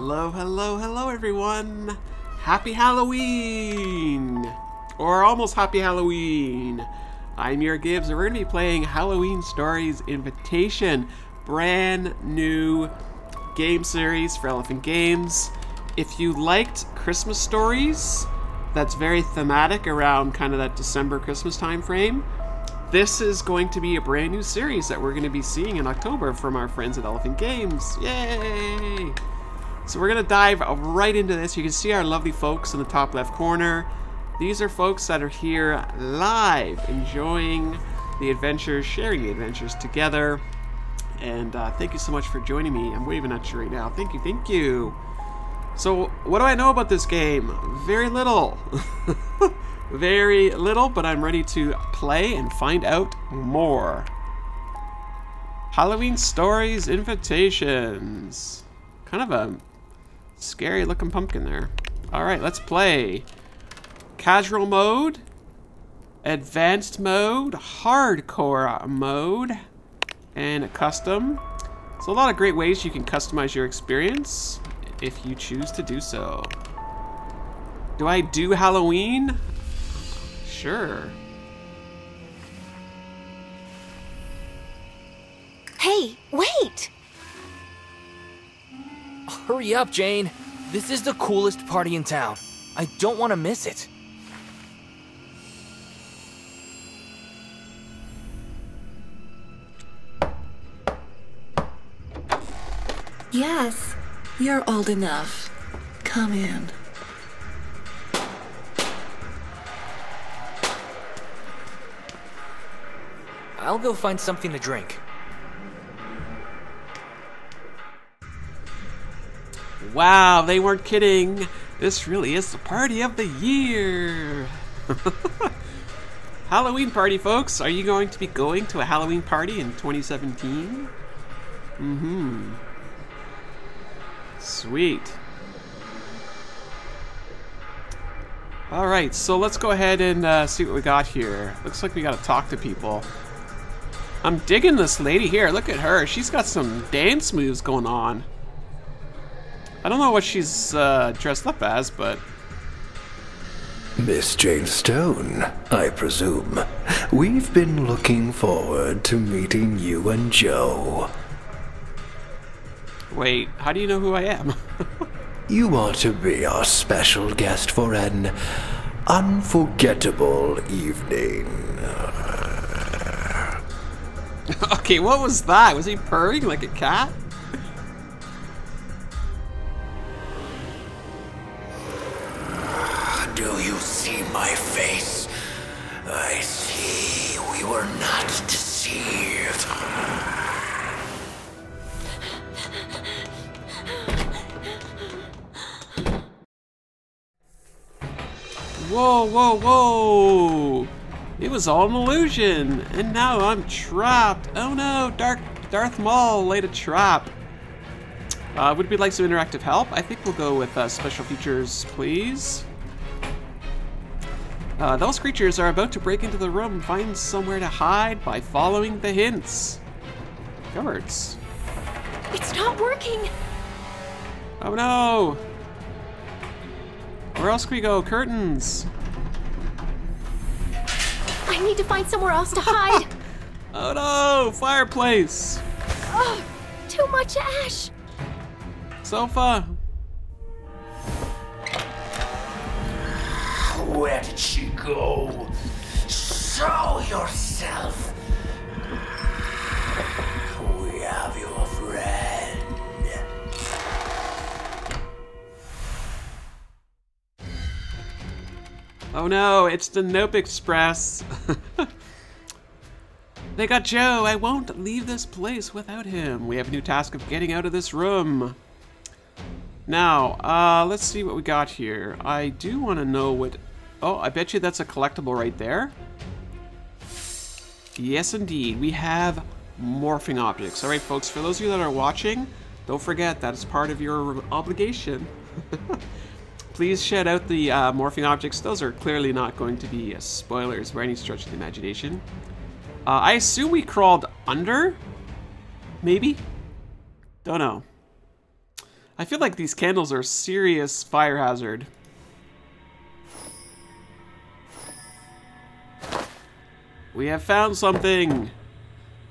Hello, hello, hello, everyone. Happy Halloween! Or almost happy Halloween. I'm YourGibs, and we're going to be playing Halloween Stories Invitation. Brand new game series for Elephant Games. If you liked Christmas stories, that's very thematic around kind of that December Christmas time frame, this is going to be a brand new series that we're going to be seeing in October from our friends at Elephant Games. Yay! So we're going to dive right into this. You can see our lovely folks in the top left corner. These are folks that are here live, enjoying the adventures, sharing the adventures together. And uh, thank you so much for joining me. I'm waving at you right now. Thank you, thank you. So, what do I know about this game? Very little. Very little, but I'm ready to play and find out more. Halloween Stories Invitations. Kind of a scary looking pumpkin there. Alright, let's play. Casual mode, advanced mode, hardcore mode, and custom. So a lot of great ways you can customize your experience if you choose to do so. Do I do Halloween? Sure. Hey, wait! Hurry up, Jane. This is the coolest party in town. I don't want to miss it. Yes, you're old enough. Come in. I'll go find something to drink. Wow, they weren't kidding. This really is the party of the year. Halloween party, folks. Are you going to be going to a Halloween party in 2017? Mm-hmm. Sweet. Alright, so let's go ahead and uh, see what we got here. Looks like we gotta talk to people. I'm digging this lady here. Look at her. She's got some dance moves going on. I don't know what she's uh, dressed up as, but... Miss Jane Stone, I presume. We've been looking forward to meeting you and Joe. Wait, how do you know who I am? you are to be our special guest for an unforgettable evening. okay, what was that? Was he purring like a cat? Whoa, whoa, whoa! It was all an illusion, and now I'm trapped. Oh no, Dark Darth Maul laid a trap. Uh, would we like some interactive help? I think we'll go with uh, special features, please. Uh, those creatures are about to break into the room. Find somewhere to hide by following the hints. Guards. It's not working! Oh no! Where else can we go? Curtains! I need to find somewhere else to hide! Oh no! Fireplace! Ugh, too much ash! Sofa! Where did she go? Show yourself. Oh no, it's the Nope Express. they got Joe. I won't leave this place without him. We have a new task of getting out of this room. Now, uh, let's see what we got here. I do want to know what... Oh, I bet you that's a collectible right there. Yes, indeed. We have morphing objects. All right, folks, for those of you that are watching, don't forget that is part of your obligation. Please shout out the uh, morphing objects. Those are clearly not going to be uh, spoilers by any stretch of the imagination. Uh, I assume we crawled under? Maybe? Don't know. I feel like these candles are serious fire hazard. We have found something.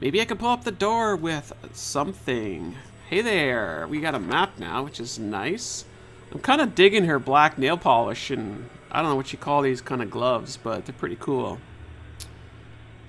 Maybe I can pull up the door with something. Hey there, we got a map now, which is nice. I'm kind of digging her black nail polish, and I don't know what you call these kind of gloves, but they're pretty cool.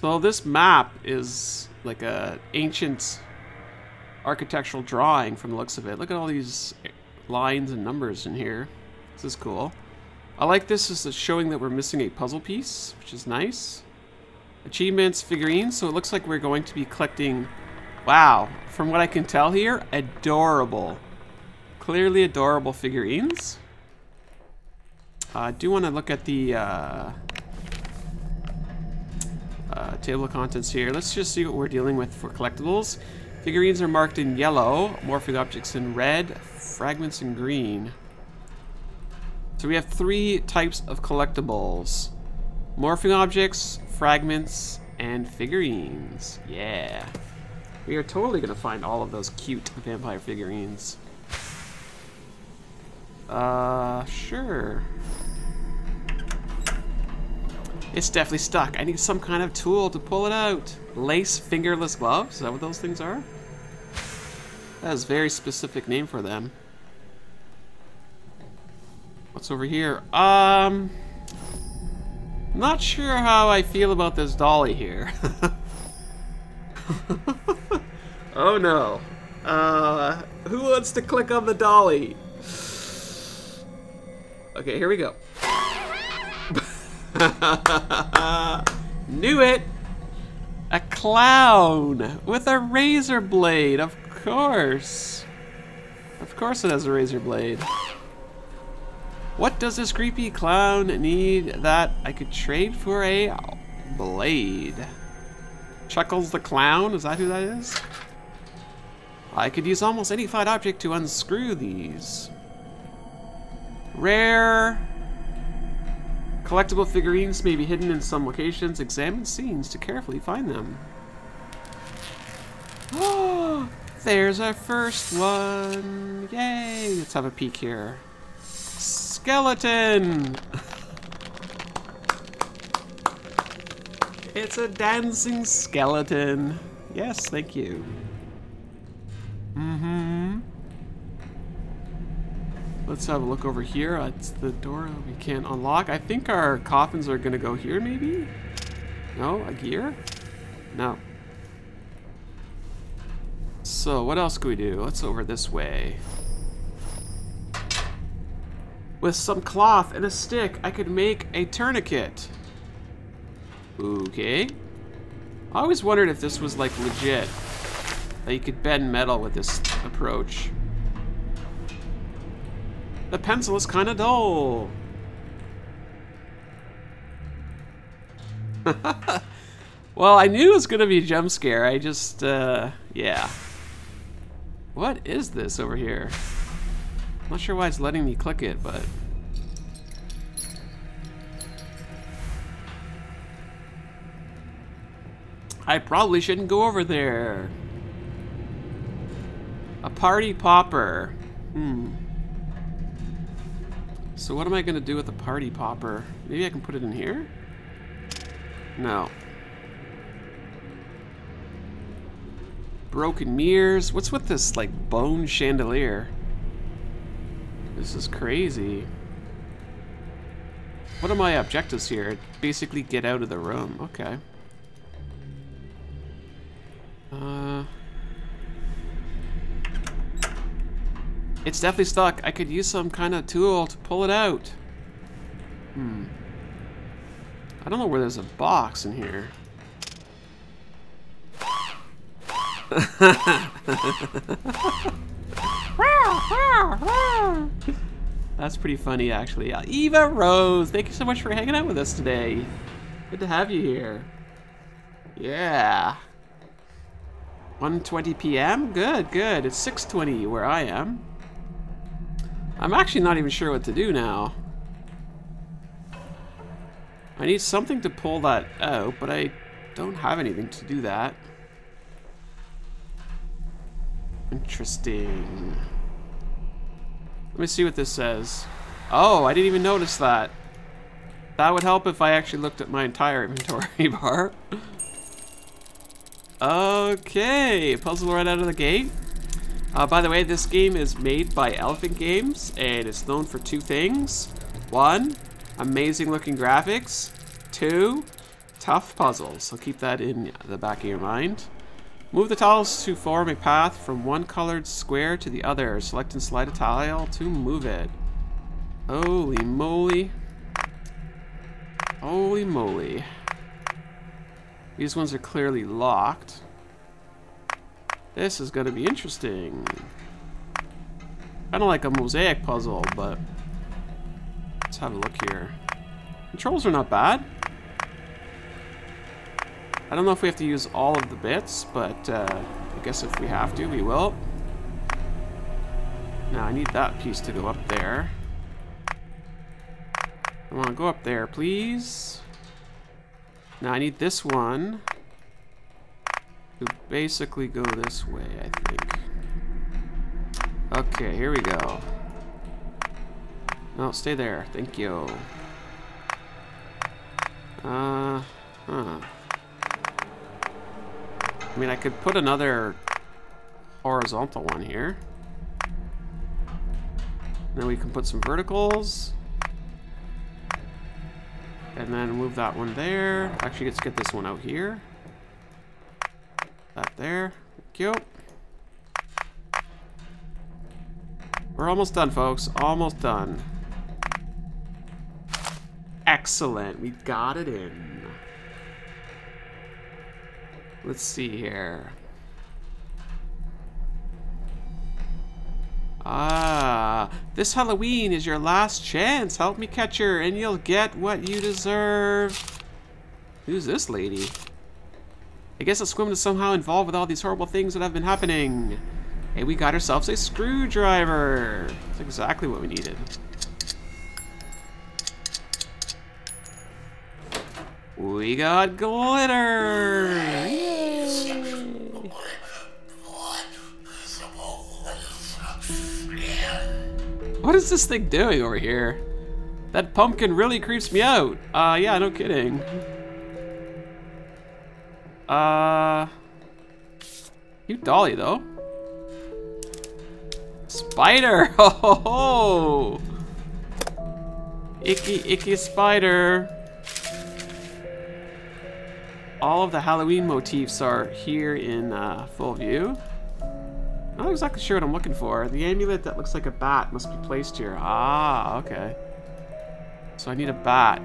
So this map is like a ancient architectural drawing from the looks of it. Look at all these lines and numbers in here. This is cool. I like this as showing that we're missing a puzzle piece, which is nice. Achievements, figurines, so it looks like we're going to be collecting, wow, from what I can tell here, adorable. Clearly adorable figurines. Uh, I do want to look at the uh, uh, table of contents here. Let's just see what we're dealing with for collectibles. Figurines are marked in yellow, morphing objects in red, fragments in green. So we have three types of collectibles. Morphing objects, fragments, and figurines. Yeah. We are totally going to find all of those cute vampire figurines. Uh, sure. It's definitely stuck. I need some kind of tool to pull it out. Lace fingerless gloves? Is that what those things are? That is a very specific name for them. What's over here? Um... Not sure how I feel about this dolly here. oh no. Uh, who wants to click on the dolly? Okay, here we go. Knew it! A clown with a razor blade, of course. Of course it has a razor blade. What does this creepy clown need that I could trade for a blade? Chuckles the clown, is that who that is? I could use almost any flat object to unscrew these. Rare. Collectible figurines may be hidden in some locations. Examine scenes to carefully find them. Oh, there's our first one. Yay! Let's have a peek here. Skeleton! it's a dancing skeleton. Yes, thank you. Mm-hmm. Let's have a look over here. Uh, it's the door we can't unlock. I think our coffins are gonna go here, maybe? No? A gear? No. So, what else can we do? Let's over this way. With some cloth and a stick, I could make a tourniquet. Okay. I always wondered if this was like legit. That you could bend metal with this approach. The pencil is kind of dull. well, I knew it was going to be a jump scare. I just, uh, yeah. What is this over here? Not sure why it's letting me click it, but... I probably shouldn't go over there. A party popper. Hmm. So what am I going to do with the party popper? Maybe I can put it in here? No. Broken mirrors. What's with this, like, bone chandelier? This is crazy. What are my objectives here? Basically get out of the room. Okay. Uh... It's definitely stuck. I could use some kind of tool to pull it out. Hmm. I don't know where there's a box in here. That's pretty funny, actually. Uh, Eva Rose, thank you so much for hanging out with us today. Good to have you here. Yeah. 1.20 p.m.? Good, good. It's 6.20 where I am. I'm actually not even sure what to do now. I need something to pull that out, but I don't have anything to do that. Interesting. Let me see what this says. Oh, I didn't even notice that. That would help if I actually looked at my entire inventory bar. okay, puzzle right out of the gate. Uh, by the way, this game is made by Elephant Games, and it's known for two things. One, amazing looking graphics. Two, tough puzzles. So keep that in the back of your mind. Move the tiles to form a path from one colored square to the other. Select and slide a tile to move it. Holy moly. Holy moly. These ones are clearly locked. This is going to be interesting. Kind of like a mosaic puzzle, but let's have a look here. Controls are not bad. I don't know if we have to use all of the bits, but uh, I guess if we have to, we will. Now I need that piece to go up there. I want to go up there, please. Now I need this one to basically go this way, I think. Okay, here we go. No, stay there. Thank you. Uh, huh. I mean, I could put another horizontal one here. Then we can put some verticals. And then move that one there. Actually, let's get this one out here. There. Thank you. We're almost done, folks. Almost done. Excellent. We got it in. Let's see here. Ah, this Halloween is your last chance. Help me catch her and you'll get what you deserve. Who's this lady? I guess this woman is somehow involved with all these horrible things that have been happening. Hey, we got ourselves a screwdriver. That's exactly what we needed. We got glitter! What is this thing doing over here? That pumpkin really creeps me out. Uh, yeah, no kidding. Uh... Cute dolly, though. Spider! Oh, Icky, icky spider. All of the Halloween motifs are here in uh, full view. I'm not exactly sure what I'm looking for. The amulet that looks like a bat must be placed here. Ah, okay. So I need a bat.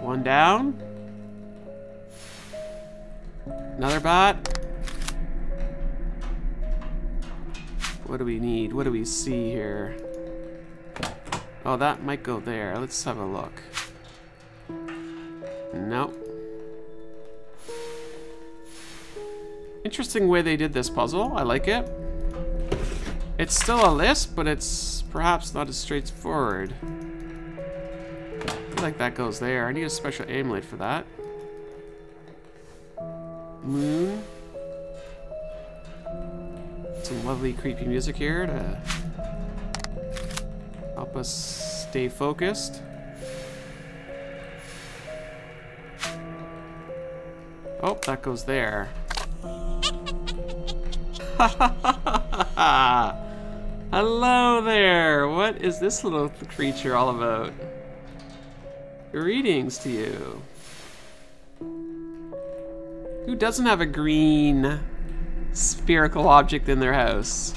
One down. Another bot. What do we need? What do we see here? Oh, that might go there. Let's have a look. Nope. Interesting way they did this puzzle. I like it. It's still a list, but it's perhaps not as straightforward. I feel like that goes there. I need a special amulet for that. Moon. Some lovely creepy music here to help us stay focused. Oh, that goes there. Hello there! What is this little creature all about? Greetings to you. Who doesn't have a green spherical object in their house?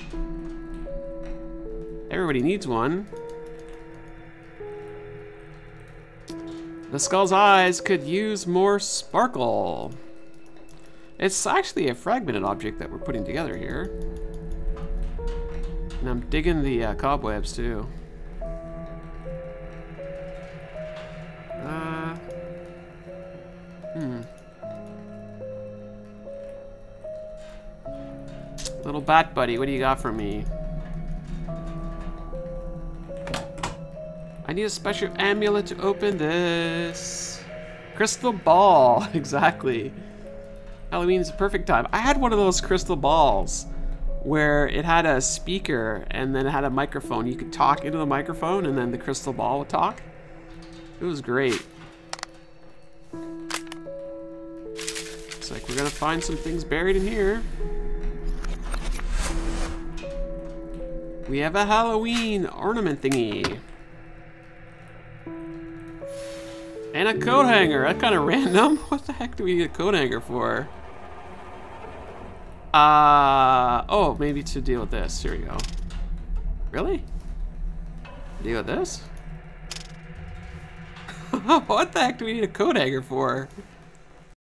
Everybody needs one. The skull's eyes could use more sparkle. It's actually a fragmented object that we're putting together here. And I'm digging the uh, cobwebs too. Little bat buddy, what do you got for me? I need a special amulet to open this. Crystal ball, exactly. Halloween is a perfect time. I had one of those crystal balls where it had a speaker and then it had a microphone. You could talk into the microphone and then the crystal ball would talk. It was great. Looks like we're gonna find some things buried in here. We have a Halloween ornament thingy. And a coat hanger. That kind of random. What the heck do we need a coat hanger for? Uh, oh, maybe to deal with this. Here we go. Really? Deal with this? what the heck do we need a coat hanger for?